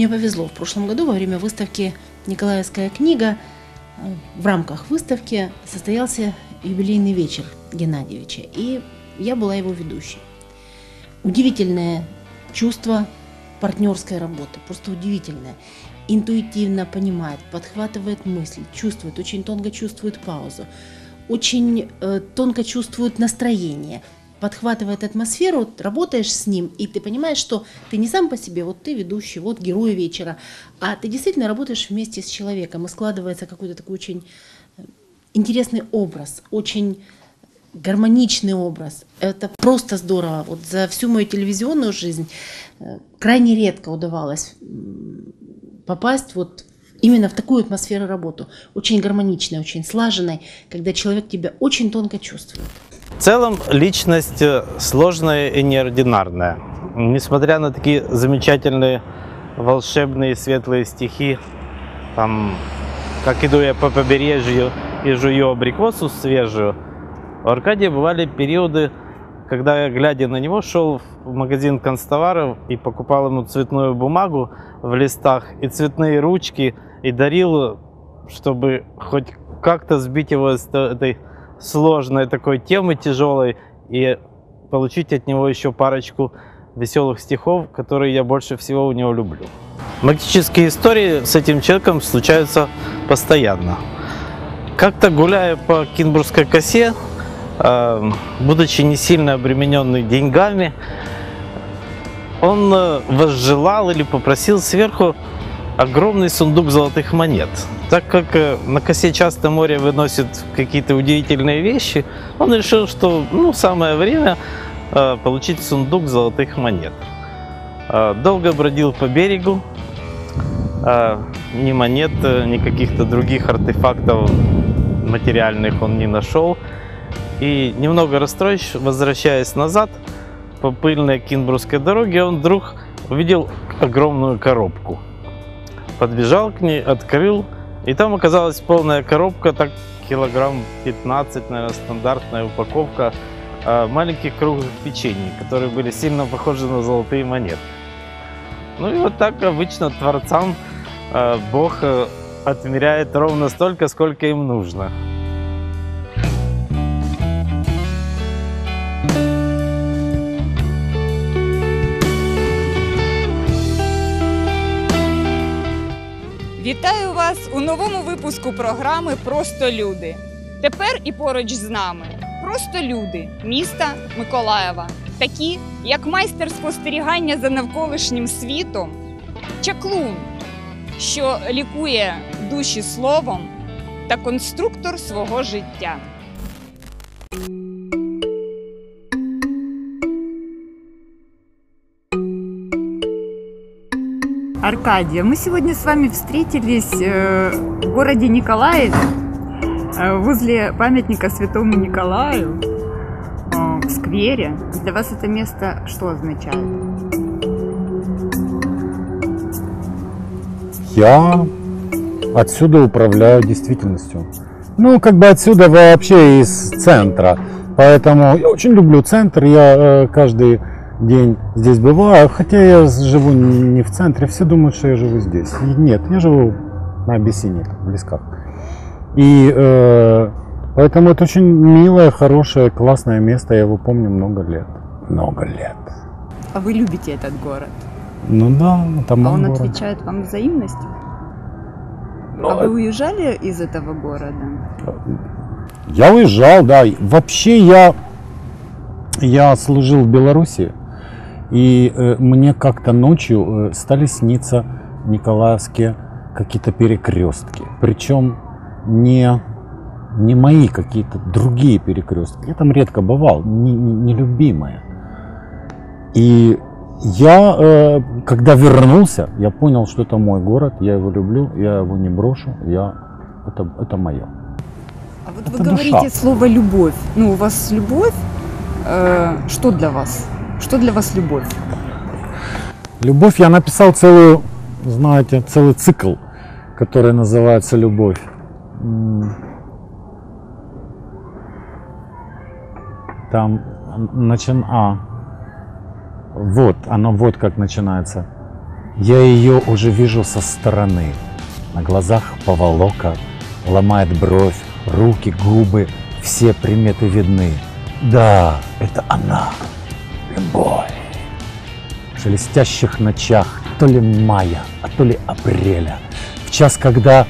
мне повезло. В прошлом году во время выставки «Николаевская книга» в рамках выставки состоялся юбилейный вечер Геннадьевича, и я была его ведущей. Удивительное чувство партнерской работы, просто удивительное. Интуитивно понимает, подхватывает мысль, чувствует, очень тонко чувствует паузу, очень э, тонко чувствует настроение, подхватывает атмосферу, работаешь с ним, и ты понимаешь, что ты не сам по себе, вот ты ведущий, вот герой вечера, а ты действительно работаешь вместе с человеком, и складывается какой-то такой очень э, интересный образ, очень гармоничный образ. Это просто здорово. Вот за всю мою телевизионную жизнь э, крайне редко удавалось попасть вот именно в такую атмосферу работу. Очень гармоничной, очень слаженной, когда человек тебя очень тонко чувствует. В целом личность э, сложная и неординарная. Несмотря на такие замечательные волшебные светлые стихи, там, как иду я по побережью и жую абрикосу свежую, у Аркадия бывали периоды, когда я, глядя на него, шел в магазин констоваров и покупал ему цветную бумагу в листах и цветные ручки, и дарил, чтобы хоть как-то сбить его с этой сложной такой темы тяжелой и получить от него еще парочку веселых стихов, которые я больше всего у него люблю. Магические истории с этим человеком случаются постоянно. Как-то гуляя по Кинбургской косе, э, будучи не сильно обремененный деньгами, он э, возжелал или попросил сверху огромный сундук золотых монет. Так как э, на косе часто море выносит какие-то удивительные вещи, он решил, что ну, самое время э, получить сундук золотых монет. Э, долго бродил по берегу, ни монет, ни каких-то других артефактов материальных он не нашел. И немного расстроившись, возвращаясь назад по пыльной Кинбрусской дороге, он вдруг увидел огромную коробку – Подбежал к ней, открыл, и там оказалась полная коробка, так килограмм 15, наверное, стандартная упаковка а, маленьких круглых печений, которые были сильно похожи на золотые монеты. Ну и вот так обычно творцам а, Бог э, отмеряет ровно столько, сколько им нужно. Вітаю вас у новому випуску програми Просто люди. Тепер і поруч з нами просто люди міста Миколаєва, такі, як майстер спостерігання за навколишнім світом, чаклун, що лікує душі словом та конструктор свого життя. Аркадия, мы сегодня с вами встретились э, в городе Николаеве, э, возле памятника святому Николаю, э, в сквере. Для вас это место что означает? Я отсюда управляю действительностью. Ну, как бы отсюда вообще из центра. Поэтому я очень люблю центр. Я каждый день здесь бываю, хотя я живу не в центре, все думают, что я живу здесь. нет, я живу на Абиссине, в Лесках. И э, поэтому это очень милое, хорошее, классное место, я его помню много лет. Много лет. А вы любите этот город? Ну да, там А он город. отвечает вам взаимностью? Ну, а вы уезжали из этого города? Я уезжал, да. Вообще я, я служил в Беларуси и э, мне как-то ночью э, стали сниться николаевские какие-то перекрестки. Причем не, не мои какие-то другие перекрестки. Я там редко бывал, не, не, не любимые. И я, э, когда вернулся, я понял, что это мой город, я его люблю, я его не брошу, я, это, это мое. А вот это вы говорите душа. слово любовь. Ну, у вас любовь, э, что для вас? Что для вас любовь? Любовь, я написал целую, знаете, целый цикл, который называется «Любовь». Там начин... А, вот, оно вот как начинается. Я ее уже вижу со стороны. На глазах поволока, ломает бровь, руки, губы, все приметы видны. Да, это она, любовь. В шелестящих ночах то ли мая, а то ли апреля. В час, когда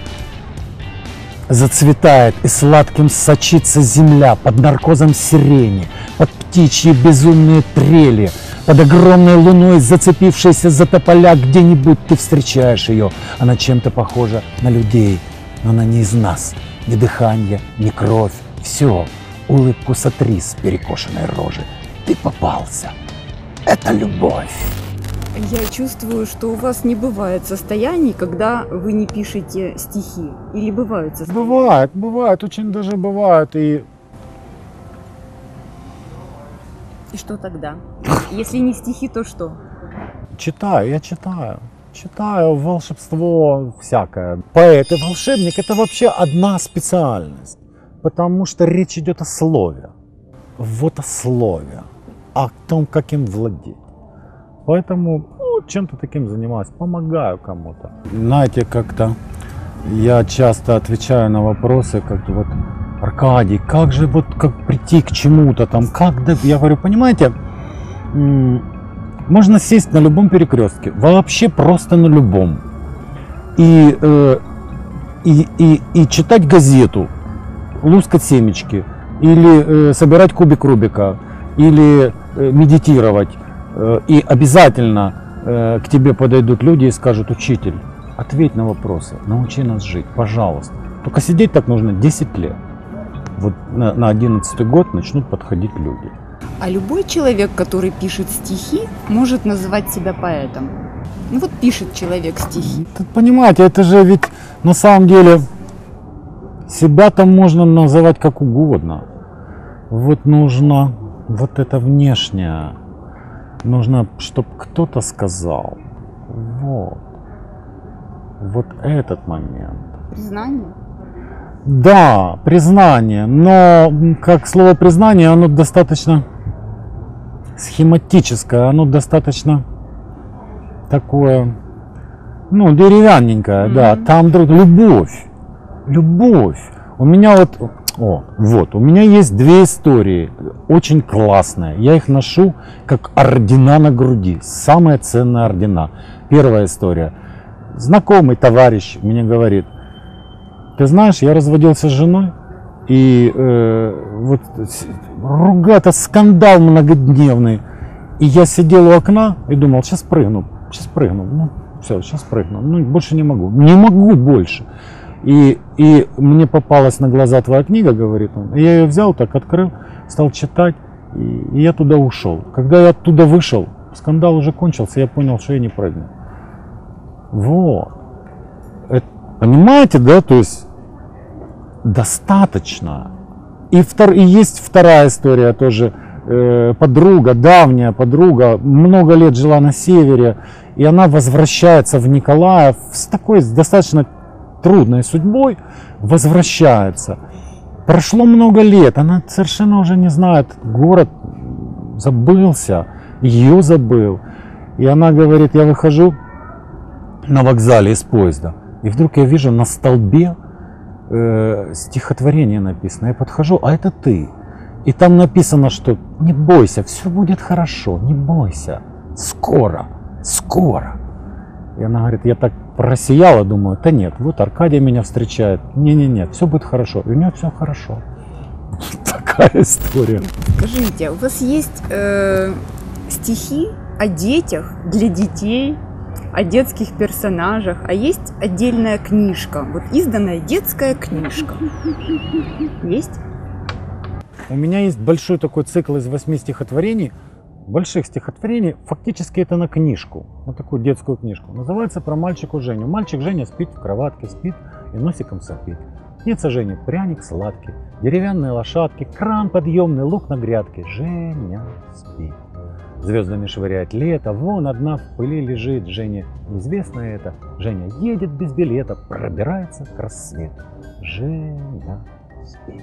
зацветает и сладким сочится земля под наркозом сирени, под птичьи безумные трели, под огромной луной, зацепившейся за тополя, где-нибудь ты встречаешь ее. Она чем-то похожа на людей, но она не из нас. Ни дыхание, ни кровь. Все, улыбку сотри с перекошенной рожи. Ты попался. Это любовь. Я чувствую, что у вас не бывает состояний, когда вы не пишете стихи. Или бывают состояния? Бывает, бывает, очень даже бывает. И И что тогда? Если не стихи, то что? читаю, я читаю. Читаю волшебство всякое. Поэт и волшебник это вообще одна специальность. Потому что речь идет о слове. Вот о слове. О том, как им владеть. Поэтому ну, чем-то таким занимаюсь. Помогаю кому-то. Знаете, как-то я часто отвечаю на вопросы, как вот Аркадий, как же вот как прийти к чему-то там, как да, я говорю, понимаете, можно сесть на любом перекрестке, вообще просто на любом, и, э, и, и, и читать газету, лускать семечки, или э, собирать кубик Рубика, или медитировать, Э, и обязательно э, к тебе подойдут люди и скажут, учитель, ответь на вопросы, научи нас жить, пожалуйста. Только сидеть так нужно 10 лет. Вот на, на 11 год начнут подходить люди. А любой человек, который пишет стихи, может называть себя поэтом. Ну вот пишет человек стихи. Понимаете, это же ведь на самом деле себя там можно называть как угодно. Вот нужно вот это внешнее. Нужно, чтобы кто-то сказал. Вот. Вот этот момент. Признание. Да, признание, но как слово признание, оно достаточно схематическое, оно достаточно такое, ну, деревянненькое, да. Мгм. Там друг любовь, любовь. У меня вот, о, вот, у меня есть две истории, очень классные. Я их ношу как ордена на груди, самые ценные ордена. Первая история. Знакомый товарищ мне говорит, ты знаешь, я разводился с женой, и э, вот ругата, скандал многодневный. И я сидел у окна и думал, сейчас прыгну, сейчас прыгну. Ну, все, сейчас прыгну. Ну, больше не могу. Не могу больше. И, и мне попалась на глаза твоя книга, говорит он. И я ее взял, так открыл, стал читать, и, и я туда ушел. Когда я оттуда вышел, скандал уже кончился, я понял, что я не прыгну. Вот. Это- понимаете, да, то есть достаточно. И, втор, и есть вторая история тоже. Э, подруга, давняя подруга, много лет жила на севере, и она возвращается в Николаев с такой достаточно трудной судьбой, возвращается. Прошло много лет, она совершенно уже не знает, город забылся, ее забыл. И она говорит, я выхожу на вокзале из поезда, и вдруг я вижу на столбе э, стихотворение написано. Я подхожу, а это ты. И там написано, что не бойся, все будет хорошо, не бойся. Скоро, скоро. И она говорит, я так просияла, думаю, да нет, вот Аркадий меня встречает. Не-не-не, все будет хорошо. И у нее все хорошо. Такая история. Скажите, у вас есть э, стихи о детях, для детей, о детских персонажах, а есть отдельная книжка, вот изданная детская книжка. Есть? У меня есть большой такой цикл из восьми стихотворений, больших стихотворений, фактически это на книжку, на такую детскую книжку. Называется про мальчику Женю. Мальчик Женя спит в кроватке, спит и носиком сопит. Снится Жене пряник сладкий, деревянные лошадки, кран подъемный, лук на грядке. Женя спит. Звездами швыряет лето, вон одна в пыли лежит. Жене неизвестно это. Женя едет без билета, пробирается к рассвету. Женя спит.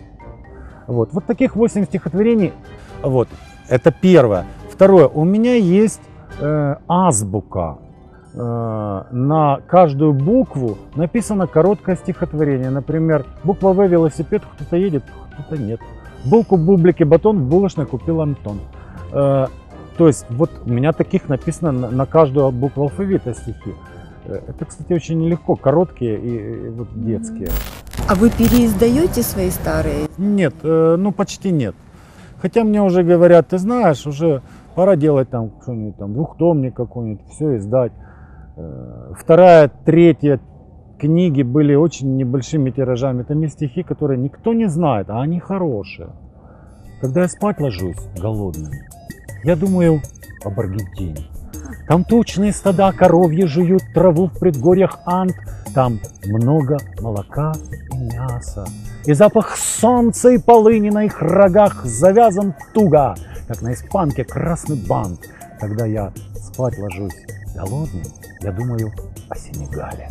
Вот, вот таких 8 стихотворений. Вот, это первое. Второе, у меня есть э, азбука. э, на каждую букву написано короткое стихотворение. Например, буква В велосипед, кто-то едет, кто-то нет. Булку бублики батон в булочной купил Антон. Э, то есть вот у меня таких написано на, на каждую букву алфавита стихи. Э, Это, кстати, очень легко, короткие и, и вот детские. А вы переиздаете свои старые? Нет, э, ну почти нет. Хотя мне уже говорят, ты знаешь, уже пора делать там что-нибудь, там двухтомник какой-нибудь, все издать. Э, Вторая, третья книги были очень небольшими тиражами. Там есть стихи, которые никто не знает, а они хорошие. Когда я спать ложусь голодным, я думаю об Аргентине. Там тучные стада коровьи жуют траву в предгорьях Анд. Там много молока и мяса. И запах солнца и полыни на их рогах завязан туго, как на испанке красный бант. Когда я спать ложусь голодным, я думаю о Сенегале.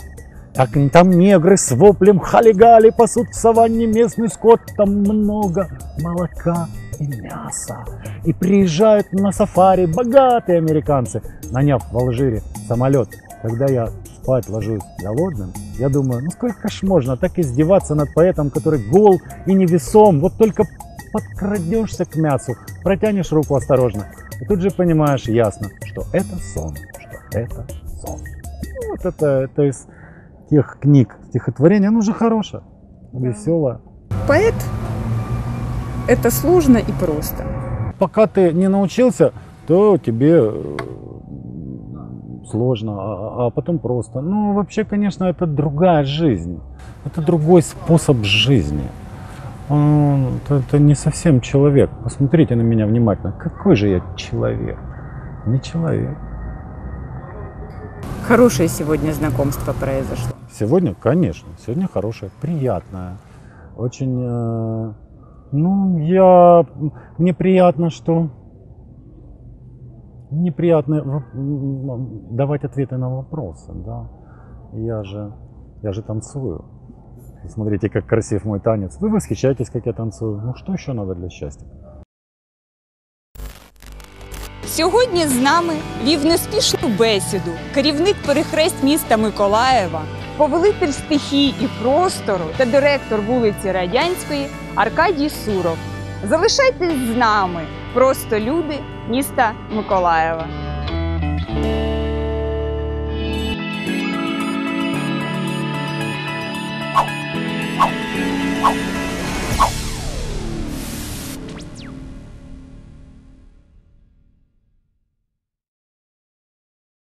Так, там негры с воплем халигали пасут в саванне местный скот. Там много молока и мяса. И приезжают на сафари богатые американцы, наняв в Алжире самолет. Когда я спать ложусь голодным, я думаю, ну сколько ж можно так издеваться над поэтом, который гол и невесом. Вот только подкрадешься к мясу, протянешь руку осторожно, и тут же понимаешь ясно, что это сон, что это сон. Ну, Вот это, это из тех книг стихотворения, оно же хорошее, веселое. Поет это сложно и просто. Пока ты не научился, то тебе э, сложно, а, а потом просто. Ну, вообще, конечно, это другая жизнь. Это другой способ жизни. Он- Это, это не совсем человек. Посмотрите на меня внимательно. Какой же я человек? Не человек. Хорошее сегодня знакомство произошло. Сегодня, конечно, сегодня хорошее, приятное. Очень, э, ну, я, мне приятно, что неприятно давать ответы на вопросы, да. Я же, я же танцую. Смотрите, как красив мой танец. Вы восхищаетесь, как я танцую. Ну, что еще надо для счастья? Сьогодні з нами вів неспішну бесіду керівник перехрест міста Миколаєва, повелитель стихій і простору та директор вулиці Радянської Аркадій Суров. Залишайтесь з нами, просто люди міста Миколаєва.